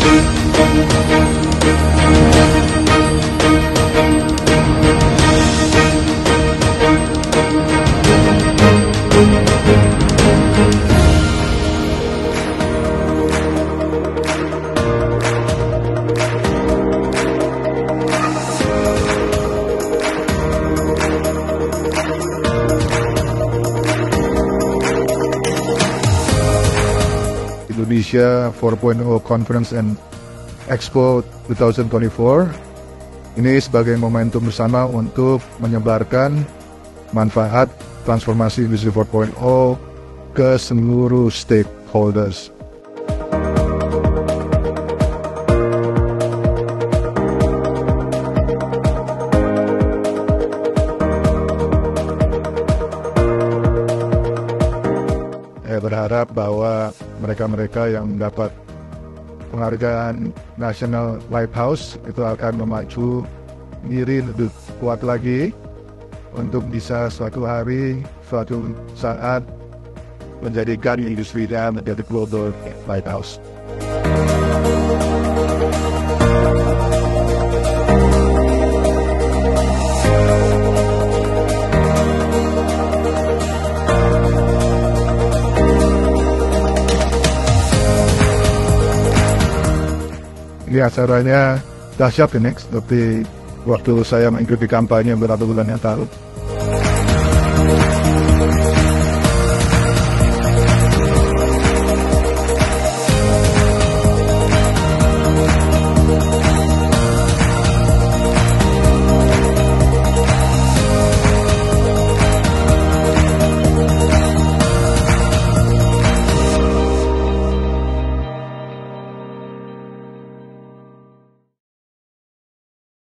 Música Indonesia 4.0 Conference and Expo 2024. Ini sebagai momentum bersama untuk menyebarkan manfaat transformasi industri 4.0 ke seluruh stakeholders. Berharap bahwa mereka-mereka yang mendapat penghargaan National Lighthouse itu akan memacu diri lebih kuat lagi untuk bisa suatu hari, suatu saat menjadikan industri dan menjadi global lighthouse. Ini acaranya dahsyat ini, seperti waktu saya mengikuti kampanye beberapa bulan yang lalu.